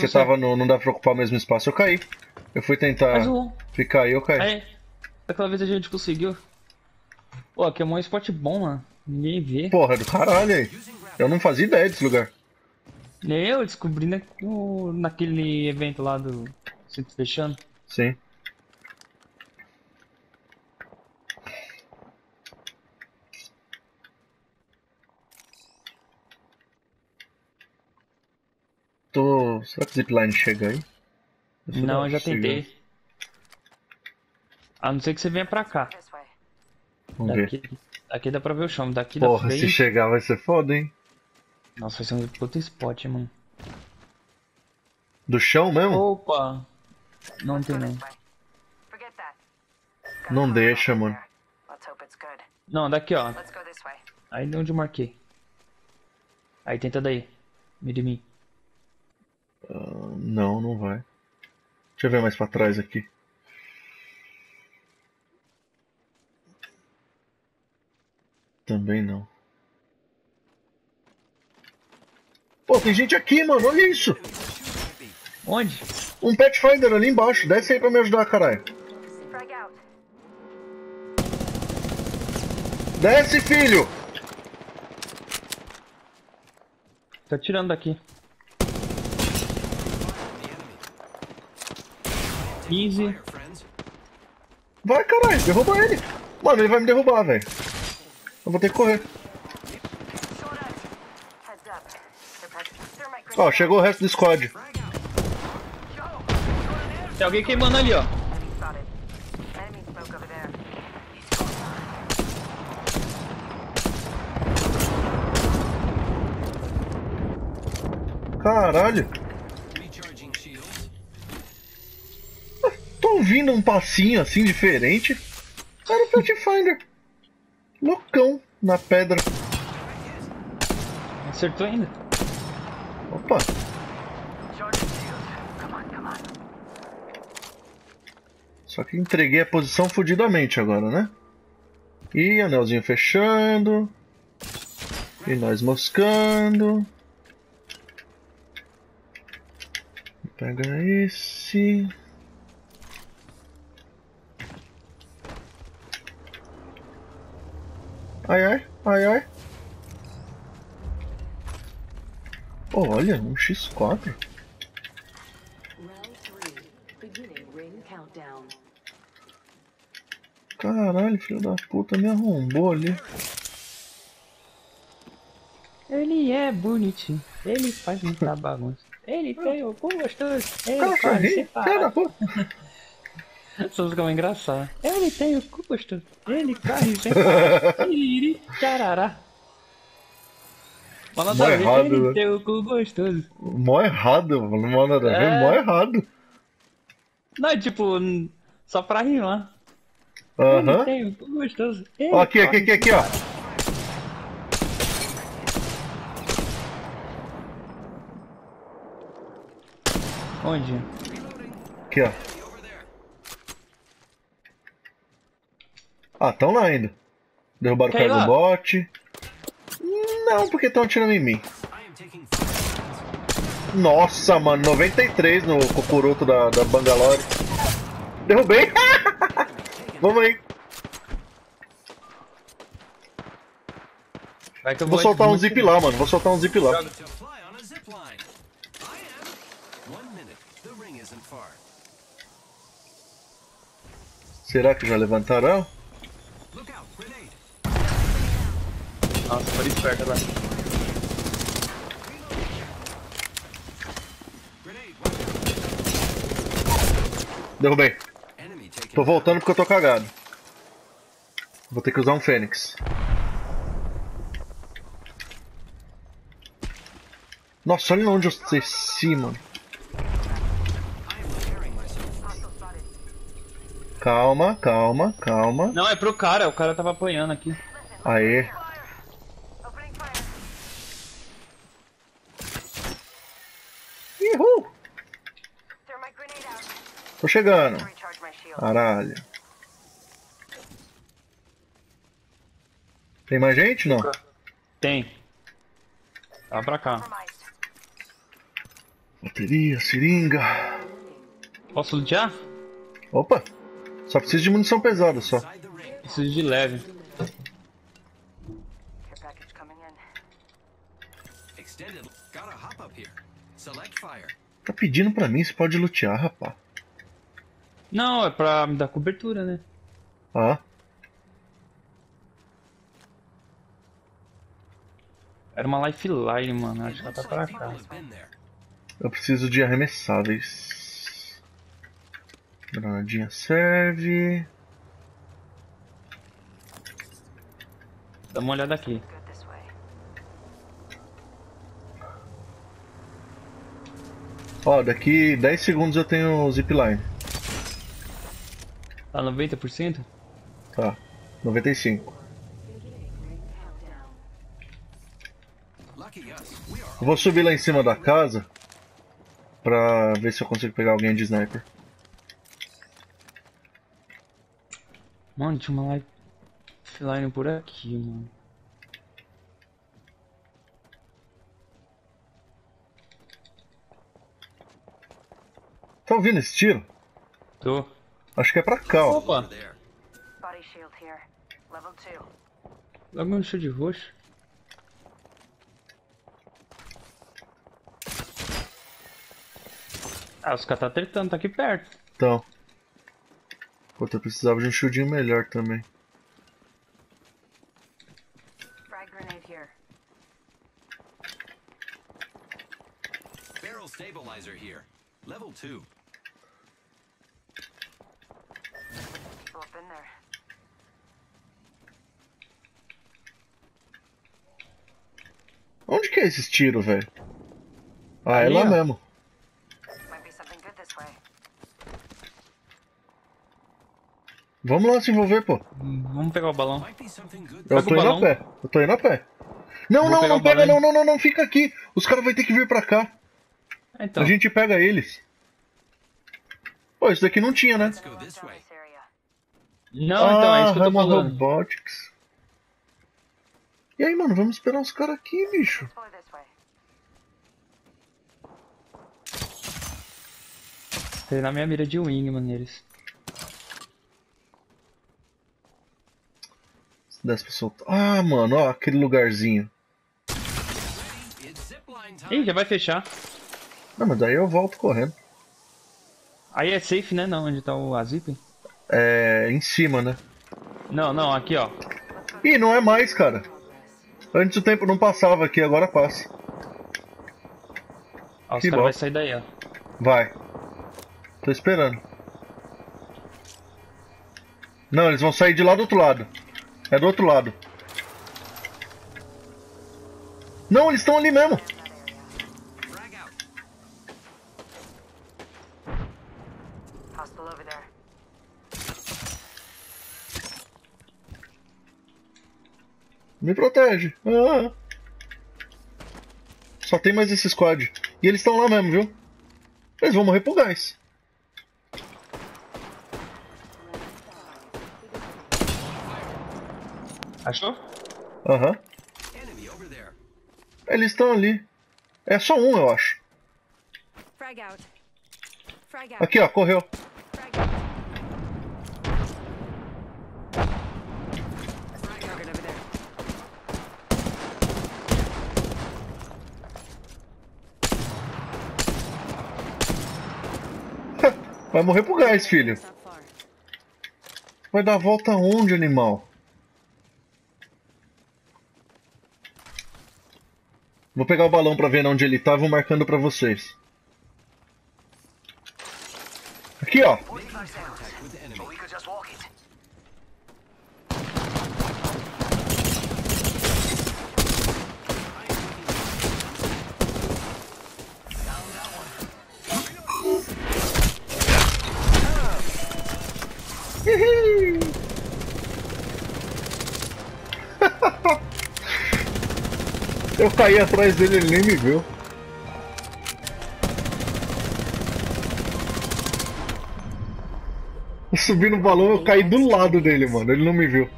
Você tava no. Não dá pra ocupar o mesmo espaço, eu caí. Eu fui tentar um. ficar aí, eu caí. Aí, daquela vez a gente conseguiu. Pô, aqui é um spot bom, mano. Ninguém vê. Porra, do caralho aí. Eu não fazia ideia desse lugar. Nem eu descobri no- naquele evento lá do Centro Fechando. Sim. Tô. Será que o zipline chega aí? Esse Não, eu já tentei. A não ser que você venha pra cá. Vamos ver. Daqui, daqui dá pra ver o chão. Daqui dá Porra, pra se ver. chegar vai ser foda, hein? Nossa, vai ser um puta spot, mano. Do chão mesmo? Opa! Não tem não. Got Não deixa, mano. Não, daqui ó. Aí de onde eu marquei. Aí tenta daí. Mira em mim. Não, vai. Deixa eu ver mais pra trás aqui. Também não. Pô, tem gente aqui, mano. Olha isso. Onde? Um Pathfinder ali embaixo. Desce aí pra me ajudar, caralho. Desce, filho. Tá tirando daqui. 15. Vai, caralho. Derruba ele. Mano, ele vai me derrubar, velho. Eu vou ter que correr. Ó, chegou o resto do squad. Tem alguém queimando ali, ó. Caralho. Ouvindo um passinho assim diferente. Era o Pathfinder. Loucão na pedra. Acertou ainda. Opa. Só que entreguei a posição fudidamente agora, né? E anelzinho fechando. E nós moscando. Pega esse. Ai ai, ai ai. Olha, um X4. Round three. Beginning ring countdown. Caralho, filho da puta, me arrombou ali. Ele é bonitinho. Ele faz muita bagunça. Ele tem o cu gostoso. Ele Cara, corre ri, sem filho da parar. puta. Essa música é uma engraçada. Ele tem o cu gostoso. Ele corre sem. Iri, Tarará. Fala Mó da errado, ele né? tem o cu gostoso. Mó errado, mano. Manda nada a ver, É. mó errado. Não, é tipo, só pra rimar. Aham. Ele tem o cu gostoso. Ele Ó, aqui, aqui, aqui, aqui, ó. Onde? Aqui, ó. Ah, tão lá ainda. Derrubaram o ir cara do lá? bot. Não, porque estão atirando em mim. Nossa, mano, 93 no cocuruto da, da Bangalore. Derrubei! Vamos aí. Vai que Vou soltar um zip lá, mano. Vou soltar um zip lá. To fly on a Nossa, foi esperto agora. Derrubei. Tô voltando porque eu tô cagado. Vou ter que usar um Fênix. Nossa, olha onde eu desci, mano. Calma, calma, calma. Não, é pro cara, o cara tava apanhando aqui. Aê. Uhul! Tô chegando. Caralho. Tem mais gente? Não. Tem. Tá pra cá. Bateria, seringa. Posso lutear? Opa! Só preciso de munição pesada só. Preciso de leve. Tá pedindo pra mim se pode lutear, rapá. Não, é pra me dar cobertura, né? Ah, Era uma lifeline, mano. Acho que ela tá pra cá. eu preciso de arremessáveis. Granadinha serve. Dá uma olhada aqui. Ó, daqui 10 segundos eu tenho o zipline. Tá 90%? Tá. 95. Beginning ring countdown. Lucky us. We are Eu vou subir lá em cima da casa pra ver se eu consigo pegar alguém de sniper. Mano, tinha uma lifeline por aqui, mano. Tá ouvindo esse tiro? Tô. Acho que é pra cá, ó. Opa! over there. Body shield here. Level 2. Logo um show de roxo. Ah, os caras tá tretando, tá aqui perto. Então. Puta, eu precisava de um shieldinho melhor também. Onde que é esses tiros, velho? Ah, é lá mesmo. Vamos lá se envolver, pô. Hum, Vamos pegar o balão. Eu Pega tô indo a pé. Eu tô indo a pé. Não, Vou não, não pega, não, não, não, não, fica aqui. Os caras vão ter que vir pra cá. Ah, Então, A gente pega eles. Pô, isso daqui não tinha, né? Não, então, é isso que eu tô Rama falando. Robotics. E aí, mano, vamos esperar os caras aqui, bicho. Na minha mira de wing, mano, eles. Se desse pra soltar. Ah, mano, ó, aquele lugarzinho. Ih, já vai fechar. Não, mas daí eu volto correndo. Aí é safe, né? Não, onde tá o a zip? É, em cima, né? Não, não, aqui ó. Ih, não é mais, cara. Antes o tempo não passava aqui, agora passa. Ó, os caras vão sair daí, ó. Vai. Tô esperando. Não, eles vão sair de lá do outro lado. É do outro lado. Não, eles estão ali mesmo. Me protege. Ah. Só tem mais esse squad. E eles estão lá mesmo, viu? Eles vão morrer pro gás. Achou? Aham. There. Eles estão ali. É só um, eu acho. Aqui, ó, correu. Vai morrer pro gás, filho. Vai dar volta onde, animal? Vou pegar o balão pra ver onde ele tá vou marcando pra vocês. Aqui, ó. Eu caí atrás dele, ele nem me viu. Eu subi no balão, eu caí do lado dele, mano. Ele não me viu.